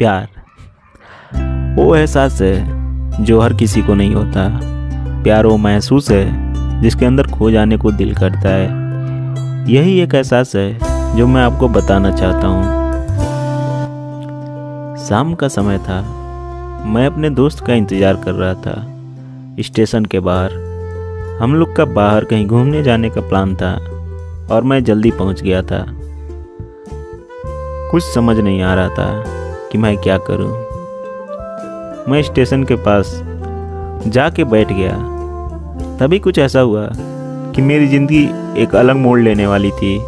प्यार। वो एहसास है जो हर किसी को नहीं होता। प्यार वो महसूस है जिसके अंदर खो जाने को दिल करता है। यही एक एहसास है जो मैं आपको बताना चाहता हूँ। शाम का समय था। मैं अपने दोस्त का इंतज़ार कर रहा था। स्टेशन के बाहर। हम लोग का बाहर कहीं घूमने जाने का प्लान था और मैं जल्दी पहुँच गया था। कुछ समझ नहीं आ रहा था। कि मैं क्या करूँ। मैं स्टेशन के पास जाके बैठ गया। तभी कुछ ऐसा हुआ कि मेरी ज़िंदगी एक अलग मोड़ लेने वाली थी।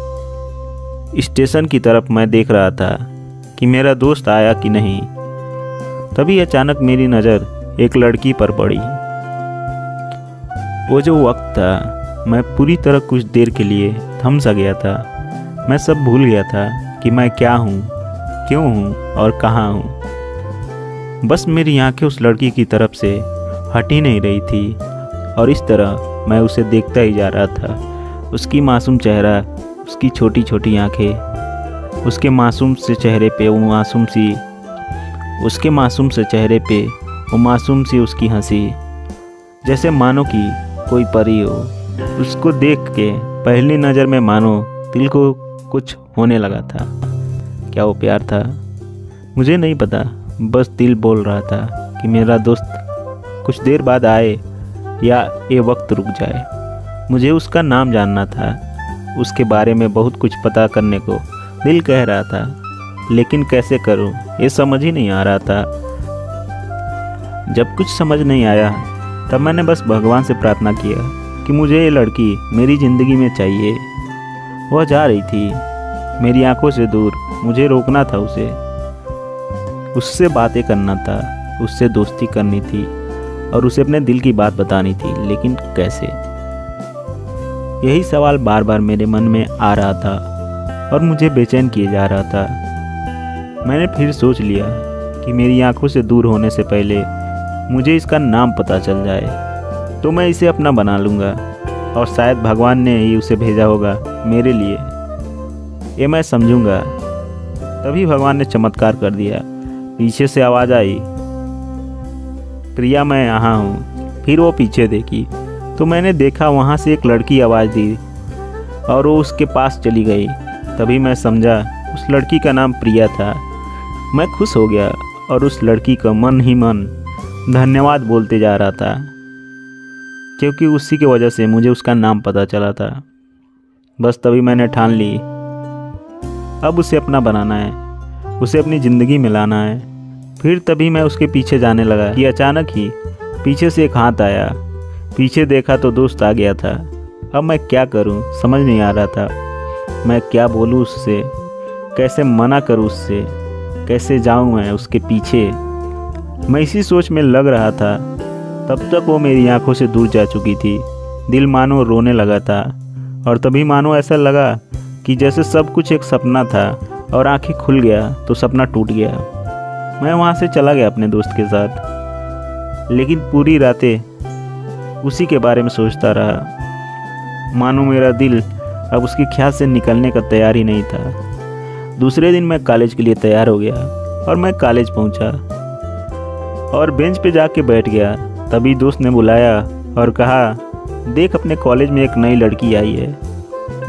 स्टेशन की तरफ़ मैं देख रहा था कि मेरा दोस्त आया कि नहीं। तभी अचानक मेरी नज़र एक लड़की पर पड़ी। वो जो वक्त था, मैं पूरी तरह कुछ देर के लिए थम सा गया था। मैं सब भूल गया था कि मैं क्या हूँ। क्यों हूँ और कहाँ हूँ? बस मेरी आँखें उस लड़की की तरफ़ से हट ही नहीं रही थी और इस तरह मैं उसे देखता ही जा रहा था। उसकी मासूम चेहरा, उसकी छोटी छोटी आँखें, उसके मासूम से चेहरे पे वो मासूम सी, उसके मासूम से चेहरे पे वो मासूम सी उसकी हँसी। जैसे मानो कि कोई परी हो। उसको देख के पहली नज़र में मानो दिल को कुछ होने लगा था। क्या वो प्यार था? मुझे नहीं पता। बस दिल बोल रहा था कि मेरा दोस्त कुछ देर बाद आए या ये वक्त रुक जाए। मुझे उसका नाम जानना था। उसके बारे में बहुत कुछ पता करने को दिल कह रहा था। लेकिन कैसे करूँ? ये समझ ही नहीं आ रहा था। जब कुछ समझ नहीं आया, तब मैंने बस भगवान से प्रार्थना किया कि मुझे ये लड़की मेरी ज़िंदगी में चाहिए। वह जा रही थी। मेरी आँखों से दूर, मुझे रोकना था उसे। उससे बातें करना था, उससे दोस्ती करनी थी, और उसे अपने दिल की बात बतानी थी, लेकिन कैसे? यही सवाल बार बार मेरे मन में आ रहा था, और मुझे बेचैन किए जा रहा था। मैंने फिर सोच लिया कि मेरी आँखों से दूर होने से पहले मुझे इसका नाम पता चल जाए तो मैं इसे अपना बना लूँगा, और शायद भगवान ने ही उसे भेजा होगा मेरे लिए। ये मैं समझूँगा। तभी भगवान ने चमत्कार कर दिया। पीछे से आवाज़ आई। प्रिया, मैं यहाँ हूँ। फिर वो पीछे देखी। तो मैंने देखा वहाँ से एक लड़की आवाज़ दी और वो उसके पास चली गई। तभी मैं समझा, उस लड़की का नाम प्रिया था। मैं खुश हो गया और उस लड़की का मन ही मन धन्यवाद बोलते जा रहा था, क्योंकि उसी की वजह से मुझे उसका नाम पता चला था। बस तभी मैंने ठान ली। अब उसे अपना बनाना है। उसे अपनी ज़िंदगी में लाना है। फिर तभी मैं उसके पीछे जाने लगा कि अचानक ही पीछे से एक हाथ आया। पीछे देखा तो दोस्त आ गया था। अब मैं क्या करूँ? समझ नहीं आ रहा था। मैं क्या बोलूँ उससे? कैसे मना करूँ उससे? कैसे जाऊँ मैं उसके पीछे? मैं इसी सोच में लग रहा था। तब तक वो मेरी आँखों से दूर जा चुकी थी। दिल मानो रोने लगा था। और तभी मानो ऐसा लगा कि जैसे सब कुछ एक सपना था और आँखें खुल गया तो सपना टूट गया। मैं वहाँ से चला गया अपने दोस्त के साथ। लेकिन पूरी रातें उसी के बारे में सोचता रहा। मानो मेरा दिल अब उसकी ख्याल से निकलने का तैयार ही नहीं था। दूसरे दिन मैं कॉलेज के लिए तैयार हो गया और मैं कॉलेज पहुँचा और बेंच पे जाके बैठ गया। तभी दोस्त ने बुलाया और कहा, देख, अपने कॉलेज में एक नई लड़की आई है।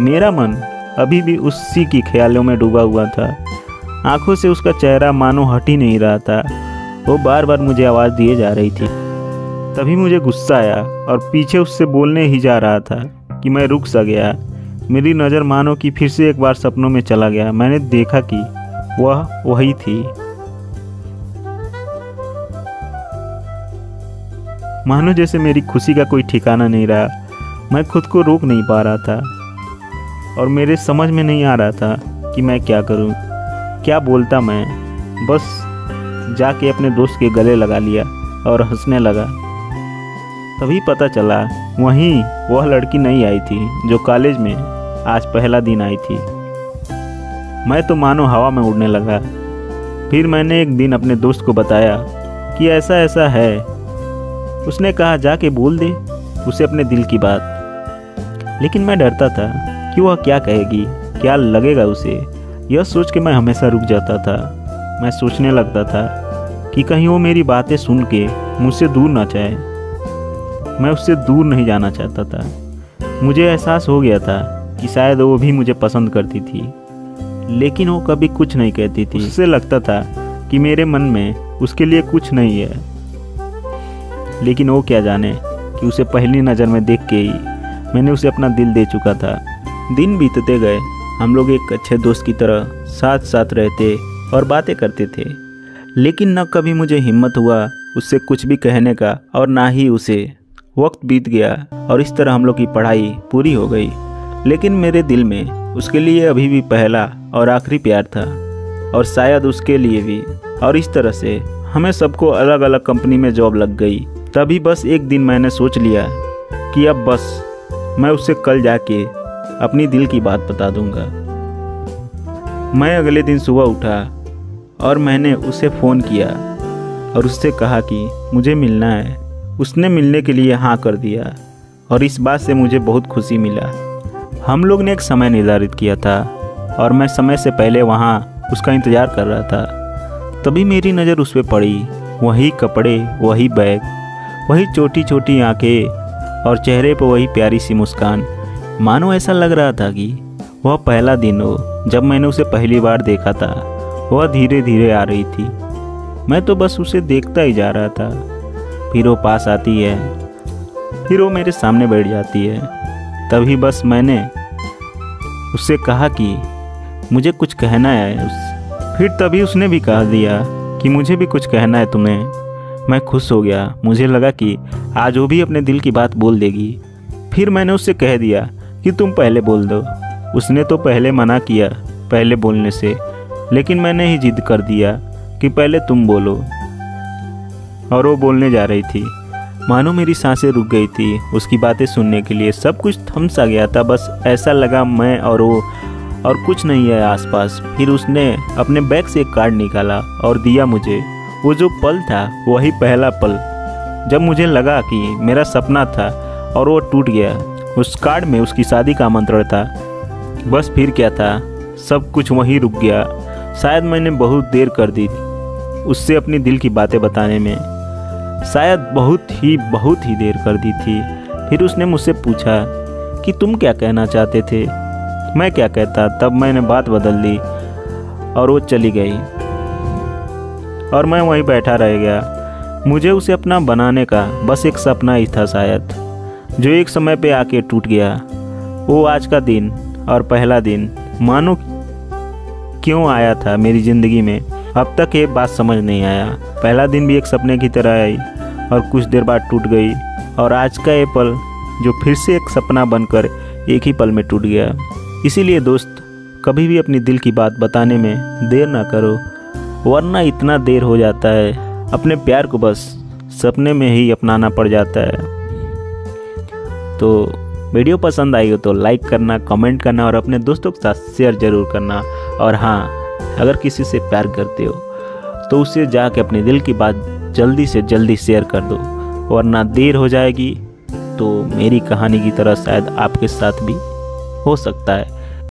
मेरा मन अभी भी उसी की ख्यालों में डूबा हुआ था। आँखों से उसका चेहरा मानो हट ही नहीं रहा था। वो बार बार मुझे आवाज़ दिए जा रही थी। तभी मुझे गुस्सा आया और पीछे उससे बोलने ही जा रहा था कि मैं रुक सा गया। मेरी नज़र मानो कि फिर से एक बार सपनों में चला गया। मैंने देखा कि वह वही थी। मानो जैसे मेरी खुशी का कोई ठिकाना नहीं रहा। मैं खुद को रोक नहीं पा रहा था। और मेरे समझ में नहीं आ रहा था कि मैं क्या करूँ। क्या बोलता मैं? बस जाके अपने दोस्त के गले लगा लिया और हंसने लगा। तभी पता चला, वहीं वह लड़की नहीं आई थी जो कॉलेज में आज पहला दिन आई थी। मैं तो मानो हवा में उड़ने लगा। फिर मैंने एक दिन अपने दोस्त को बताया कि ऐसा ऐसा है। उसने कहा, जाके बोल दे, उसे अपने दिल की बात। लेकिन मैं डरता था। कि वह क्या कहेगी, क्या लगेगा उसे। यह सोच के मैं हमेशा रुक जाता था। मैं सोचने लगता था कि कहीं वो मेरी बातें सुन के मुझसे दूर ना चाहे मैं उससे दूर नहीं जाना चाहता था। मुझे एहसास हो गया था कि शायद वो भी मुझे पसंद करती थी। लेकिन वो कभी कुछ नहीं कहती थी। उससे लगता था कि मेरे मन में उसके लिए कुछ नहीं है। लेकिन वो क्या जाने कि उसे पहली नज़र में देख के ही मैंने उसे अपना दिल दे चुका था। दिन बीतते गए। हम लोग एक अच्छे दोस्त की तरह साथ साथ रहते और बातें करते थे। लेकिन न कभी मुझे हिम्मत हुआ उससे कुछ भी कहने का और ना ही उसे। वक्त बीत गया और इस तरह हम लोग की पढ़ाई पूरी हो गई। लेकिन मेरे दिल में उसके लिए अभी भी पहला और आखिरी प्यार था और शायद उसके लिए भी। और इस तरह से हमें सबको अलग अलग कंपनी में जॉब लग गई। तभी बस एक दिन मैंने सोच लिया कि अब बस मैं उससे कल जाके अपनी दिल की बात बता दूँगा। मैं अगले दिन सुबह उठा और मैंने उसे फ़ोन किया और उससे कहा कि मुझे मिलना है। उसने मिलने के लिए हाँ कर दिया और इस बात से मुझे बहुत खुशी मिला। हम लोग ने एक समय निर्धारित किया था और मैं समय से पहले वहाँ उसका इंतज़ार कर रहा था। तभी मेरी नज़र उस पर पड़ी। वही कपड़े, वही बैग, वही छोटी छोटी आँखें और चेहरे पर वही प्यारी सी मुस्कान। मानो ऐसा लग रहा था कि वह पहला दिन हो। जब मैंने उसे पहली बार देखा था, वह धीरे धीरे आ रही थी। मैं तो बस उसे देखता ही जा रहा था। फिर वो पास आती है, फिर वो मेरे सामने बैठ जाती है। तभी बस मैंने उससे कहा कि मुझे कुछ कहना है उस, फिर तभी उसने भी कह दिया कि मुझे भी कुछ कहना है तुम्हें। मैं खुश हो गया। मुझे लगा कि आज वो भी अपने दिल की बात बोल देगी। फिर मैंने उससे कह दिया कि तुम पहले बोल दो। उसने तो पहले मना किया, पहले बोलने से। लेकिन मैंने ही जिद कर दिया कि पहले तुम बोलो। और वो बोलने जा रही थी। मानो मेरी साँसें रुक गई थी। उसकी बातें सुनने के लिए सब कुछ थम सा गया था। बस ऐसा लगा मैं और वो और कुछ नहीं है आसपास। फिर उसने अपने बैग से एक कार्ड निकाला और दिया मुझे। वो जो पल था, वही पहला पल। जब मुझे लगा कि मेरा सपना था और वो टूट गया उस कार्ड में उसकी शादी का आमंत्रण था। बस फिर क्या था? सब कुछ वहीं रुक गया। शायद मैंने बहुत देर कर दी थी उससे अपनी दिल की बातें बताने में। शायद बहुत ही बहुत ही देर कर दी थी। फिर उसने मुझसे पूछा कि तुम क्या कहना चाहते थे? मैं क्या कहता? तब मैंने बात बदल दी और वो चली गई। और मैं वहीं बैठा रह गया। मुझे उसे अपना बनाने का बस एक सपना ही था शायद। जो एक समय पे आके टूट गया, वो आज का दिन और पहला दिन। मानो क्यों आया था मेरी ज़िंदगी में? अब तक ये बात समझ नहीं आया। पहला दिन भी एक सपने की तरह आई और कुछ देर बाद टूट गई और आज का ये पल, जो फिर से एक सपना बनकर एक ही पल में टूट गया। इसीलिए दोस्त, कभी भी अपनी दिल की बात बताने में देर ना करो, वरना इतना देर हो जाता है। अपने प्यार को बस सपने में ही अपनाना पड़ जाता है। तो वीडियो पसंद आई हो तो लाइक करना, कमेंट करना और अपने दोस्तों के साथ शेयर ज़रूर करना। और हाँ अगर किसी से प्यार करते हो तो उससे जाके अपने दिल की बात जल्दी से जल्दी शेयर कर दो, वरना देर हो जाएगी तो मेरी कहानी की तरह शायद आपके साथ भी हो सकता है।